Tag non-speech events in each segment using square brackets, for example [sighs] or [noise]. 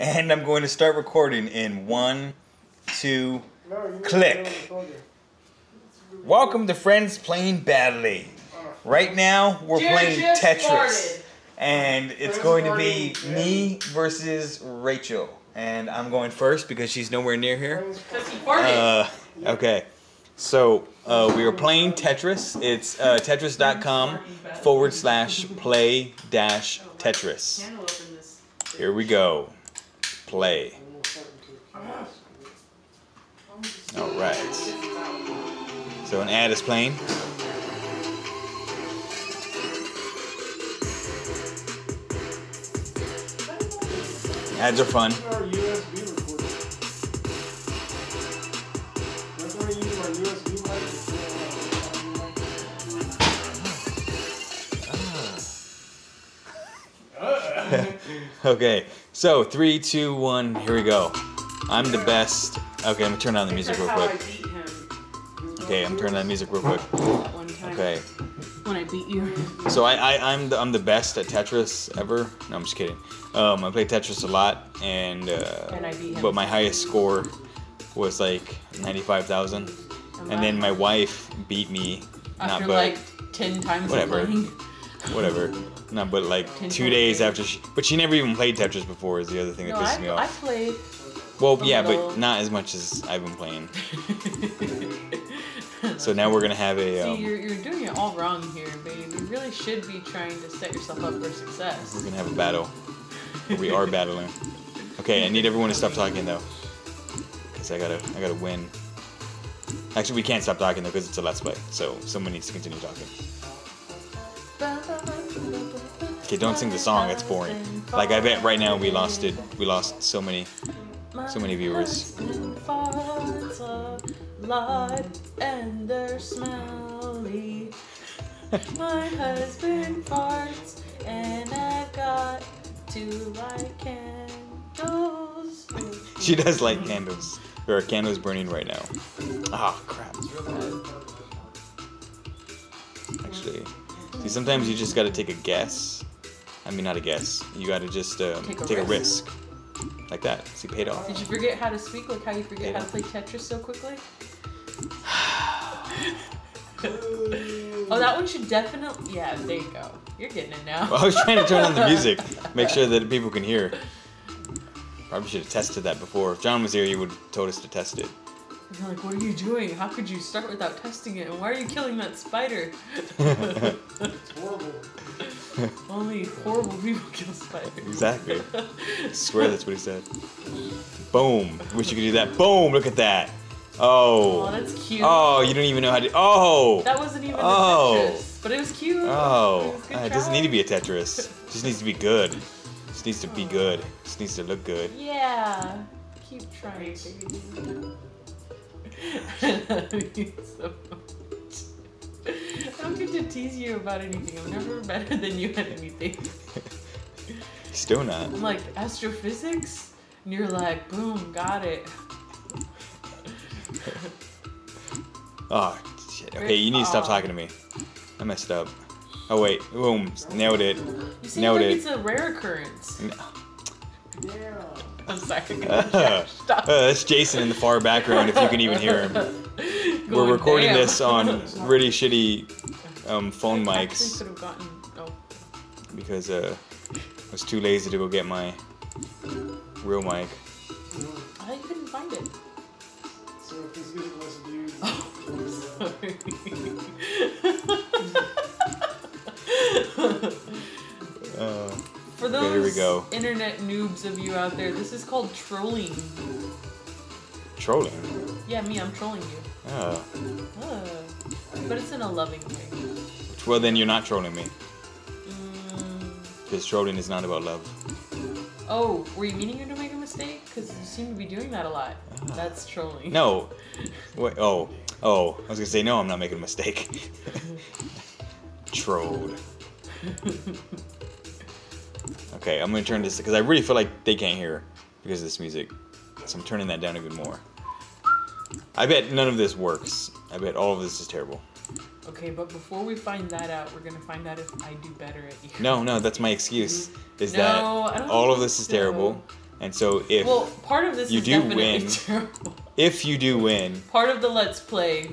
And I'm going to start recording in one, two, click. Welcome to Friends Playing Badly. Right now, we're Jared playing Tetris. farted. And it's Friends going to be yeah. me versus Rachel. And I'm going first because she's nowhere near here. Because he farted. Uh, okay. So uh, we are playing Tetris. It's uh, tetris.com forward slash play dash Tetris. Candle open this. Here we go. Play. All right. So an ad is playing. Ads are fun. [laughs] Okay. So three, two, one. Here we go. I'm the best. Okay, I'm gonna turn on the music real quick. Okay, I'm turning on the music real quick. that one time. Okay. When I beat you. So I, I I'm the I'm the best at Tetris ever. No, I'm just kidding. Um, I play Tetris a lot, and uh, And I beat him. but my highest score was like ninety five thousand, and then my wife beat me. After not but like 10 times Whatever. playing. Whatever. Not but like two days after she. But she never even played Tetris before. Is the other thing that No, pisses me I, I off. played. well, yeah, little. but not as much as I've been playing. [laughs] So now we're gonna have a. See, Um, you're, you're doing it all wrong here, babe. You really should be trying to set yourself up for success. we're gonna have a battle. We are battling. Okay, I need everyone to stop talking though, because I gotta I gotta win. Actually, we can't stop talking though because it's a let's play. So someone needs to continue talking. Okay, don't sing the song. That's boring. Like I bet right now we lost it. We lost so many. so many viewers. My husband farts and I've got to light candles. She does light candles. There are candles burning right now. Ah, crap. Actually, see, sometimes you just gotta take a guess. I mean, not a guess. You gotta just um, Take a take a risk. risk. Like that. See, paid off. Did you forget how to speak? Like how you forget Yeah. how to play Tetris so quickly? [sighs] oh, that one should definitely. Yeah, there you go. You're getting it now. Well, [laughs] I was trying to turn on the music, [laughs] make sure that people can hear. Probably should have tested that before. If John was here, he would have told us to test it. You're like, what are you doing? How could you start without testing it? And why are you killing that spider? [laughs] It's horrible. [laughs] Only horrible people kill spiders. Exactly. I [laughs] swear that's what he said. Boom. Wish you could do that. Boom. Look at that. Oh, Oh. that's cute. Oh, you don't even know how to. Oh. That wasn't even Oh. a Tetris, but it was cute. Oh. It, was a Ah, It doesn't need to be a Tetris. It just needs to be good. It just needs to be good. It just needs to look good. Yeah. Keep trying, baby. I love you so much. I don't to tease you about anything. I'm never [laughs] better than you at anything. Still not. I'm like, astrophysics? And you're like, boom, got it. Oh, [laughs] shit. Okay, you need to stop talking to me. I messed up. Oh, wait. Boom. Nailed it. You seem Nailed like it. it's a rare occurrence. Yeah. [laughs] I'm sorry. Uh, Stop. that's Jason in the far background, if you can even hear him. We're recording "Damn." this on really shitty um, phone I mics gotten. Oh, because uh, I was too lazy to go get my real mic. I couldn't find it. So if this music was viewed, Oh, Uh, For [laughs] [laughs] Okay, those here we go. internet noobs of you out there, this is called trolling. trolling. Yeah, me, I'm trolling you. Oh. Uh, but it's in a loving way. Well, then you're not trolling me Mm, because trolling is not about love. oh, were you meaning to make a mistake? Because you seem to be doing that a lot. That's trolling. No. Wait. Oh. Oh. I was gonna say no. I'm not making a mistake. [laughs] Trolled. [laughs] Okay, I'm gonna turn this because I really feel like they can't hear because of this music, so I'm turning that down even more. I bet none of this works. I bet all of this is terrible. Okay, but before we find that out, we're gonna find out if I do better at you. No, no, that's my excuse. [laughs] Is No, I that all of this is so. terrible? And so if well, part of this you do win- terrible. if you do win, Part of the let's play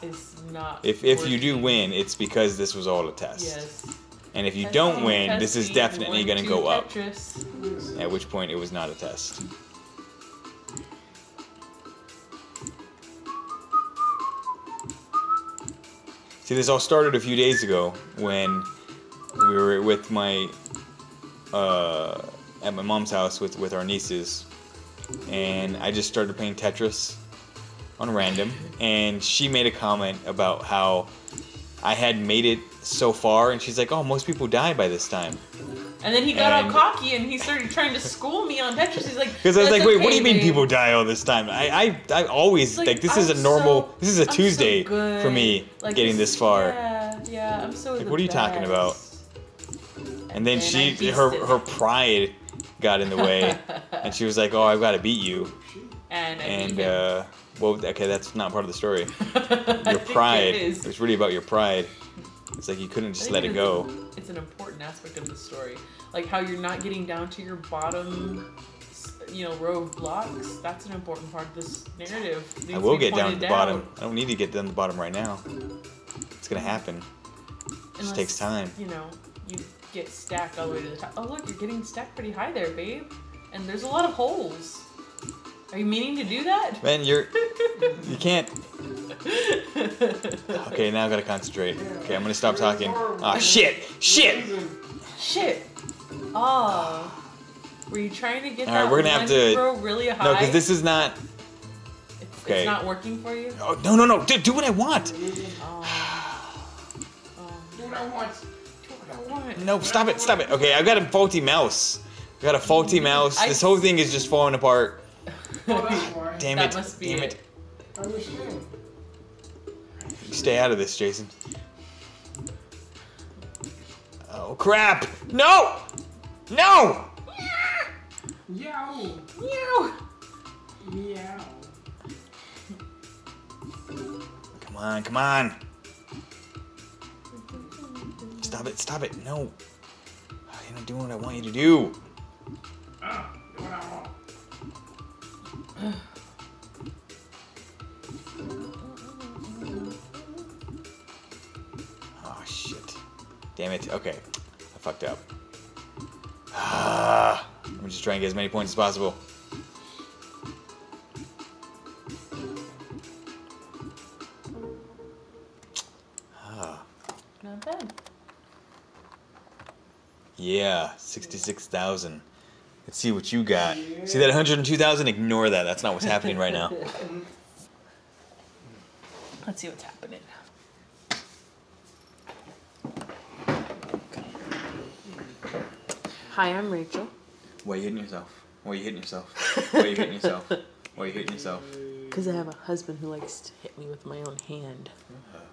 is not. if if you do win, it's because this was all a test. Yes. And if you Testing, don't win, this is definitely going to go up. At which point it was not a test. See, this all started a few days ago when we were with my uh, at my mom's house with with our nieces, and I just started playing Tetris on random, and she made a comment about how I had made it so far, and she's like, "Oh, most people die by this time." And then he got And- all cocky and he started trying to school me on Tetris. He's like, [laughs] Because I was like, wait, what do you mean babe." people die all this time? I I, I always It's like, this is a I'm normal so- this is a I'm so Tuesday for me Like, getting this far. Yeah, yeah, I'm so. Like, what are you talking about? And then I she her her pride got in the way and she was like, "Oh, I've got to beat you." and And uh well, okay, that's not part of the story. [laughs] Your pride. It It is. really about your pride. It's like you couldn't just let it go. It's an important aspect of the story, like how you're not getting down to your bottom, you know, row of blocks. That's an important part of this narrative. I will get down to the out. bottom. I don't need to get down to the bottom right now. It's gonna happen. It just takes time. You know, you get stacked all the way to the top. Oh look, you're getting stacked pretty high there, babe. And there's a lot of holes. Are you meaning to do that? Man, you're [laughs] you can't. Okay, now I gotta concentrate. Okay, I'm gonna stop talking. Ah, shit, shit. Shit. Oh. Were you trying to get All right, that we're gonna have to- row really high? No, because this is not. It's, okay. it's not working for you. Oh no no no! Do, do what I want. Oh. Oh. Do what I want. Do what I want. No, stop it, stop it. Okay, I've got a faulty mouse. I've got a faulty mouse. I- This whole thing is just falling apart. Oh, that's. [laughs] Damn That it! must be damn it. it! I stay out of this, Jason. Oh crap! No! No! Yow. Meow. Meow. Come on, come on! Stop it! Stop it! No! You're not doing what I want you to do. Oh shit! Damn it! Okay, I fucked up. Ah, I'm just trying to get as many points as possible. Ah. Not bad. Yeah, 66,000. Let's see what you got. See that 102,000? Ignore that. That's not what's happening right now. [laughs] Let's see what's happening. Hi, I'm Rachel. Why are you hitting yourself? Why are [laughs] you hitting yourself? Why are you hitting yourself? Why are you hitting yourself? Because I have a husband who likes to hit me with my own hand.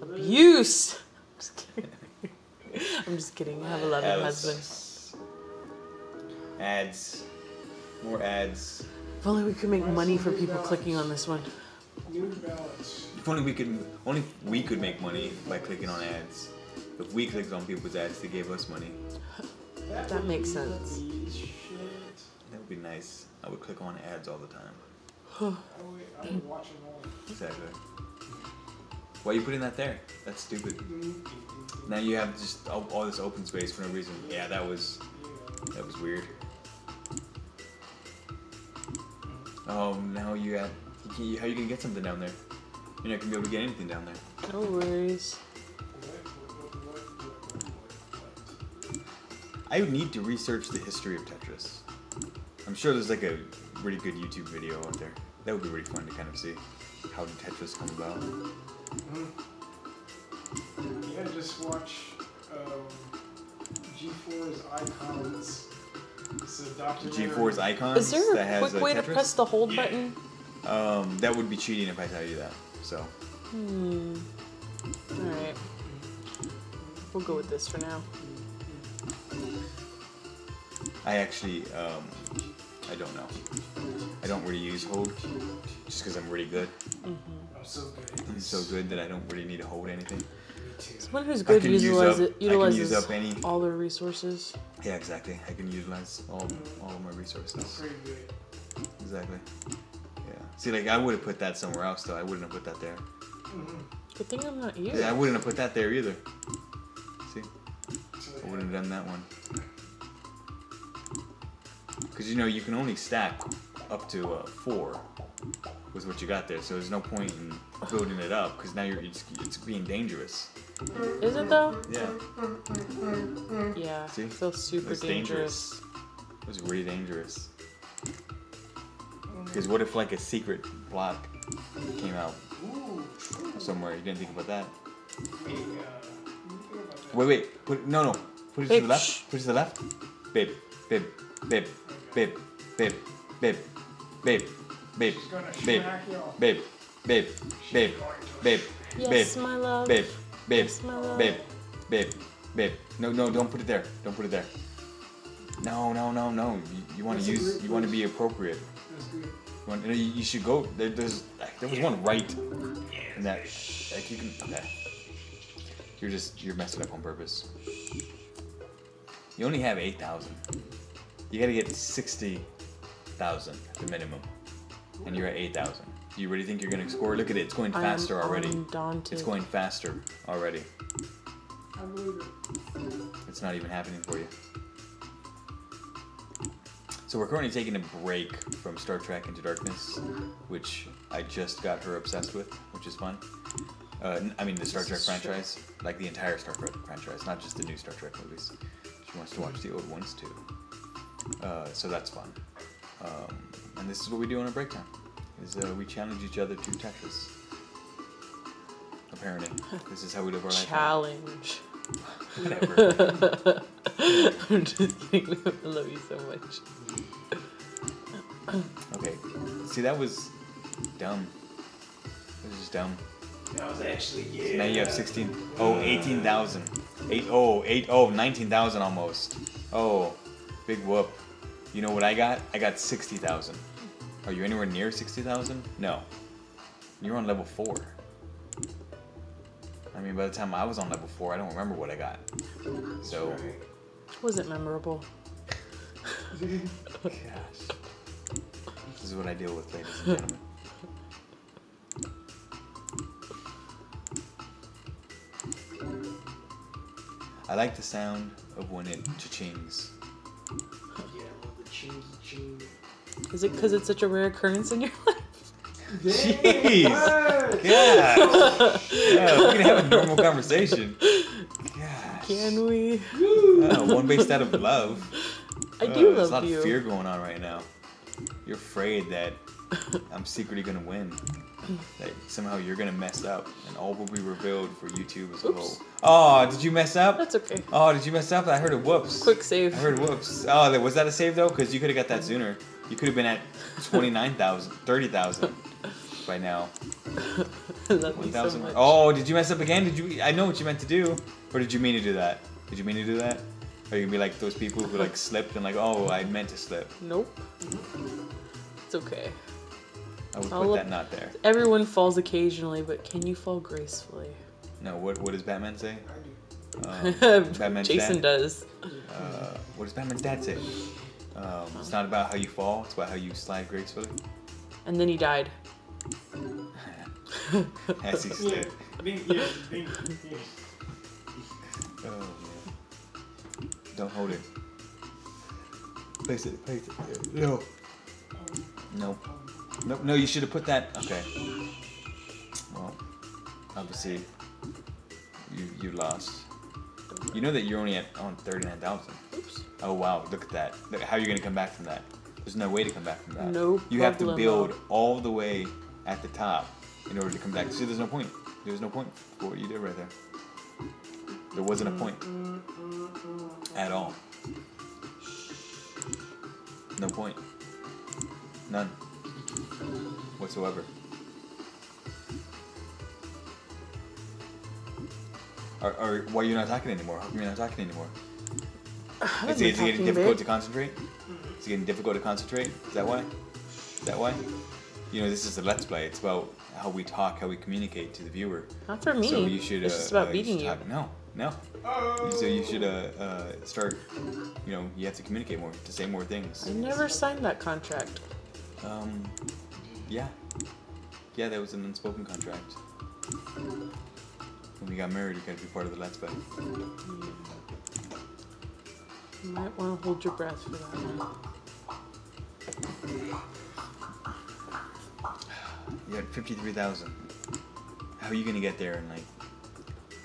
Abuse! [laughs] I'm just kidding. I'm just kidding. I have a loving husband. Ads. More ads. If only we could make money for people clicking on this one. New balance. If only we could, only we could make money by clicking on ads. If we clicked on people's ads, they gave us money. That would makes sense. That would be nice. I would click on ads all the time. I would, I would watch them all. Exactly. Why are you putting that there? That's stupid. Now you have just all, all this open space for no reason. Yeah, that was that was weird. Oh, now you have. You can't, how you gonna get something down there? You're not gonna be able to get anything down there. No worries. I would need to research the history of Tetris. I'm sure there's like a really good YouTube video out there. That would be really fun to kind of see how did Tetris come about. Yeah, just watch um, G4's Icons. It's a documentary. G4's icons Is there that a has quick way to press the hold button? Um, that would be cheating if I tell you that. So Hmm. Alright. We'll go with this for now. I actually, um, I don't know. I don't really use hold, just because I'm really good. I'm so good. I'm so good that I don't really need to hold anything. Too. Someone who's good can use utilize up- it, use utilizes up any- all their resources. Yeah, exactly. I can utilize all, all of my resources. Pretty good. Exactly. Yeah. See, like I would have put that somewhere else, though. I wouldn't have put that there. Mm-hmm. Good thing I'm not you. Yeah, I wouldn't have put that there either. See, I wouldn't have done that one. Because you know you can only stack up to uh, four with what you got there, so there's no point in building it up because now you're it's, it's being dangerous. Is it though? Yeah, Yeah. See? I feel super It's dangerous. dangerous. it was really dangerous. Because what if like a secret block came out somewhere? You didn't think about that. Hey, uh, let me think about that. Wait, wait. Put no, no. Put it to the left. shh. Put it to the left. Babe, babe, babe, babe, babe, babe, babe, babe, She's gonna babe, smack you off. babe, babe, babe, She's going to. babe, Yes, babe, my love. babe, babe, Yes, my love. babe, babe, babe. No, no, don't put it there. Don't put it there. No, no, no, no. You, you want to use. You want to be appropriate. You, want, you, know, you, you should go. There, there's. There was one right in that. Like you can. Okay. You're just. You're messing up on purpose. You only have eight thousand. You gotta get sixty thousand the minimum, and you're at eight thousand. Do you really think you're gonna score? Look at it. It's going I am faster already. Undaunted. It's going faster already. I believe it. It's not even happening for you. So we're currently taking a break from Star Trek Into Darkness, which I just got her obsessed with, which is fun. Uh, n- I mean the Star Trek franchise, like the entire Star Trek franchise, not just the new Star Trek movies. She wants to watch the old ones too. Uh, so that's fun. Um, and this is what we do on a break time: is uh, we challenge each other to Tetris. Apparently, [laughs] this is how we live our life. Challenge. Whatever. I'm just kidding. I love you so much. Okay. See, that was dumb. That was just dumb. That was actually So yeah. now you have 16. Oh, 18,000. 8, oh, 8, oh, 19,000 almost. Oh, big whoop. You know what I got? I got 60,000. Are you anywhere near 60,000? No. You're on level 4. I mean, by the time I was on level 4, I don't remember what I got. So, Was it memorable. [laughs] gosh. This is what I deal with, ladies and gentlemen. I like the sound of when it cha-chings. Yeah, well, the chingy ching. Is it because it's such a rare occurrence in your [laughs] life? Jeez. What? Yeah. yeah, we can have a [laughs] normal conversation. Gosh. Can we? Oh, one based out of love. I do Uh, do There's a lot love of fear going on right now. You're afraid that I'm secretly gonna win. That somehow you're gonna mess up, and all will be revealed for YouTube as a whole. Oh, did you mess up? That's okay. Oh, did you mess up? I heard a whoops. Quick save. I heard whoops. Oh, that- was that a save though? Because you could have got that sooner. You could have been at 29,000, 30,000 by now. I [laughs] love you so 1,000. much. oh, did you mess up again? Did you? I know what you meant to do, or did you mean to do that? Did you mean to do that? Are you gonna be like those people who like slipped and like, oh, I meant to slip. Nope. It's okay. I would I'll put look- that not there. Everyone falls occasionally, but can you fall gracefully? No, what what does Batman say? I do. Um, [laughs] Batman's Jason dad. does. Uh, what does Batman's dad say? Um, it's not about how you fall; it's about how you slide gracefully. And then he died. [laughs] As he Yeah, slid. think, yeah, think, yeah. Oh man! Don't hold it. Place it. Place it. No. No. No. No. You should have put that. Okay. Well, obviously, you you lost. You know that you're only at on thirty nine thousand. Oops. Oh wow! Look at that. Look, how are you gonna come back from that? There's no way to come back from that. No You have to build all the way at the top in order to come back. See, there's no point. There's no point for what you did right there. There wasn't a mm, point mm, mm, at all. No point. None. [laughs] Whatsoever. Or, or why are you not talking anymore? How come you're not talking anymore? Is it, is it getting difficult to concentrate? Is it getting difficult to concentrate? Is that why? Is that why? you know, this is a let's play. It's about how we talk, how we communicate to the viewer. Not for me. So you should. It's uh, just about uh, beating you. talk- No, no. So you should uh, uh, start. You know, you have to communicate more to say more things. I never signed that contract. Um, yeah, yeah, that was an unspoken contract. When we got married, you got to be part of the let's play. You might want to hold your breath for that one. [sighs] You had fifty-three thousand. How are you gonna get there in like,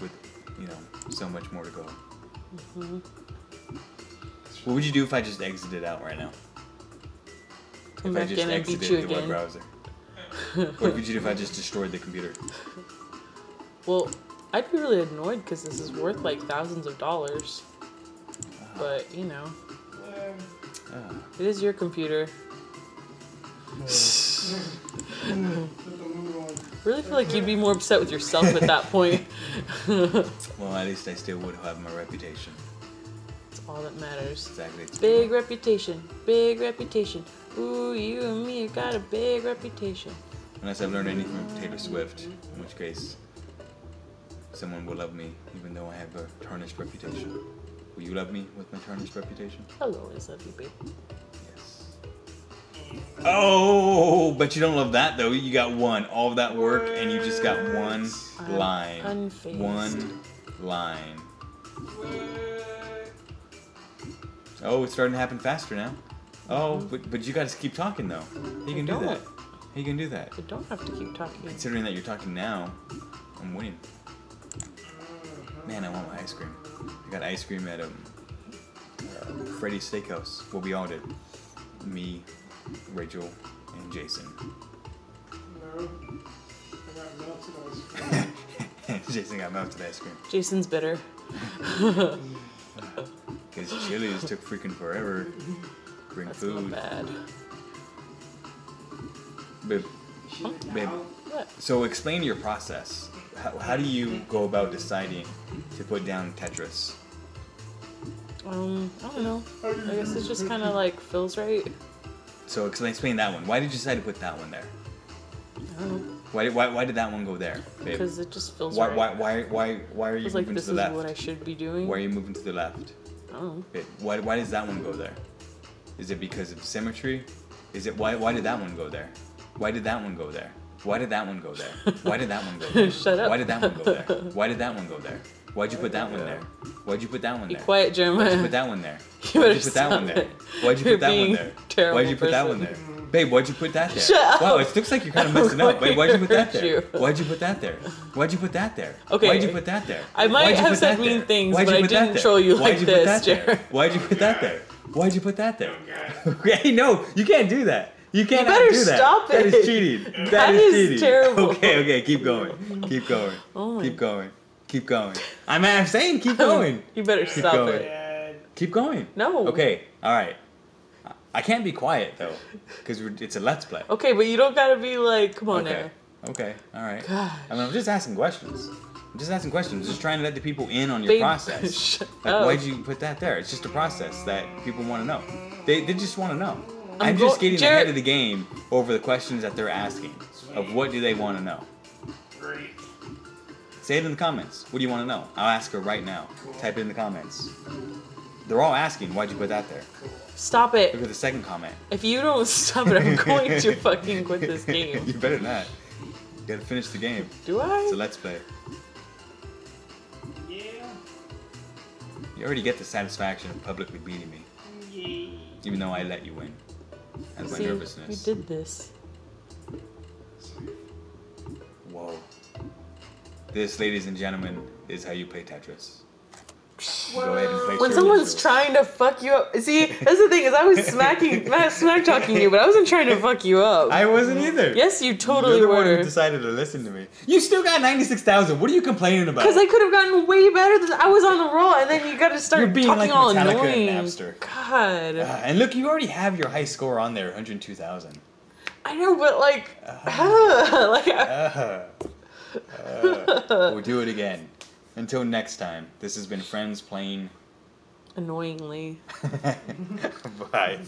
with, you know, so much more to go? hmm What would you do if I just exited out right now? Come if I just exited you the web again. browser? [laughs] What would you do if I just destroyed the computer? Well, I'd be really annoyed because this is worth like thousands of dollars. But, you know, Ah. it is your computer. [laughs] Really feel like you'd be more upset with yourself at that point. [laughs] Well, at least I still would have my reputation. It's all that matters. Exactly. It's Big reputation, big reputation. Ooh, you and me have got a big reputation. Unless I've learned anything from Taylor Swift, in which case someone will love me even though I have a tarnished reputation. Will you love me with my tarnished reputation? I'll always love you, babe. Yes. Oh, but you don't love that though. You got one. All of that work and you just got one I'm line. unfazed. One line. Oh, it's starting to happen faster now. Oh, mm-hmm. but but you got to keep talking though. You can do don't. that. You can do that. I don't have to keep talking. Considering that you're talking now, I'm winning. Man, I want my ice cream. I got ice cream at um, uh, Freddy's Steakhouse. Well, we all did. Me, Rachel, and Jason. No. I got melted ice [laughs] cream. Jason got melted ice cream. Jason's bitter. [laughs] Because Chili's took freaking forever. Bring That's food. not bad. Babe, Shit, Babe. What? so explain your process. How, how do you go about deciding to put down Tetris? Um, I don't know. I guess it just kind of like feels right. So explain, explain that one. Why did you decide to put that one there? I don't know. Why, why, why did that one go there, babe? Because it just feels Why, right. why, why, why, why are you Feels like moving this to is the left? what I should be doing. Why are you moving to the left? I don't know. Babe, why, why does that one go there? Is it because of symmetry? Is it why, why did that one go there? Why did that one go there? Why did that one go there? Why did that one go there? [laughs] Shut up. Why did that one go there? Why did that one go there? Why'd you put that one there? Why'd you put that one there? Be there? quiet, Why'd you put that one there? You Why'd better you put that one there? Why'd you put that one there? terrible Why'd you put that one there? Babe, why'd you put that there? Shut wow, up. it looks like you're kind of messing up. Babe, why'd you put that there? You. Why'd you put that there? Why'd you put that there? Okay. Why'd you put that there? I might have said mean there? things, Why'd but I didn't troll you Why'd like you this, put? Jared. Why'd you put that there? Why'd you put that there? Okay, no, you can't do that. You can't better do that. stop That it. is cheating. That that is, is cheating. terrible. Okay, okay, keep going. Keep going. Oh my- Keep going. Keep going. [laughs] I'm, I'm saying keep [laughs] going. You better Keep stop going. it. Keep going. No. Okay, all right. I can't be quiet though, because it's a let's play. Okay, but you don't gotta be like, come on Okay. Okay. All right. Gosh. I mean, I'm just asking questions. I'm just asking questions. Just trying to let the people in on your Babe, [laughs] process. shut Like, up. why'd you put that there? It's just a process that people want to know. They, they just want to know. I'm I'm, just go- getting Jared- ahead of the game over the questions that they're asking. Of what do they want to know? Say it in the comments. What do you want to know? I'll ask her right now. Type it in the comments. They're all asking, why'd you put that there? Stop it. Look at the second comment. If you don't stop it, I'm going to [laughs] fucking quit this game. you better not. You gotta finish the game. Do It's a I? let's play. Yeah. You already get the satisfaction of publicly beating me, Yay. even though I let you win. That's my See, we did this. Whoa. This, ladies and gentlemen, is how you play Tetris. Go ahead and play When someone's trying to fuck you up, see, that's the thing is I was [laughs] smacking, smack talking you, but I wasn't trying to fuck you up. I wasn't either. yes, you totally You're the one who decided to listen to me. You still got 96,000. What are you complaining about? Because I could have gotten way better than I was on the roll, and then you got to start You're being talking like all Metallica and. Napster. God, Uh, and look, you already have your high score on there, 102,000. I know, but like, [laughs] like, Uh, uh, we'll do it again. Until next time, this has been Friends Playing. annoyingly. [laughs] Bye.